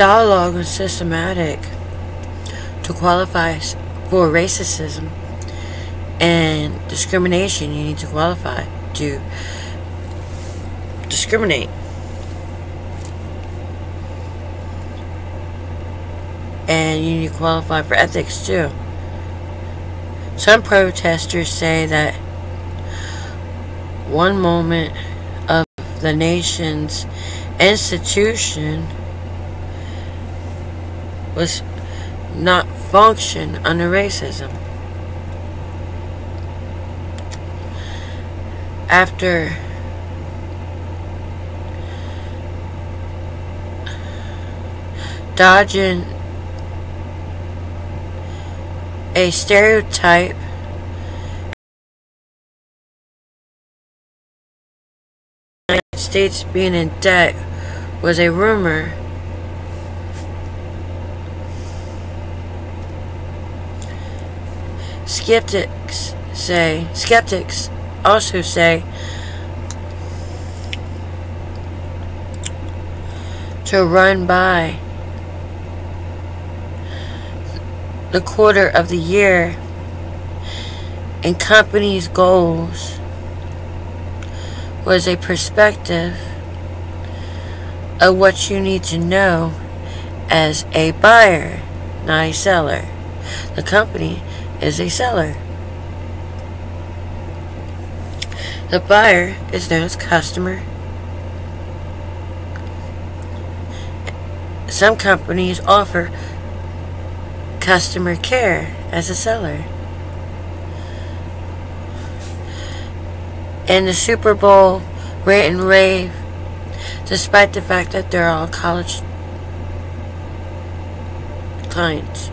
dialogue was systematic to qualify for racism and discrimination. You need to qualify to discriminate. And you need to qualify for ethics too. Some protesters say that one moment of the nation's institution was not function under racism. After dodging a stereotype United States being in debt was a rumor skeptics say skeptics also say to run by the quarter of the year and company's goals was a perspective of what you need to know as a buyer, not a seller. The company is a seller. The buyer is known as customer. Some companies offer customer care as a seller. And the Super Bowl rant and rave, despite the fact that they're all college clients.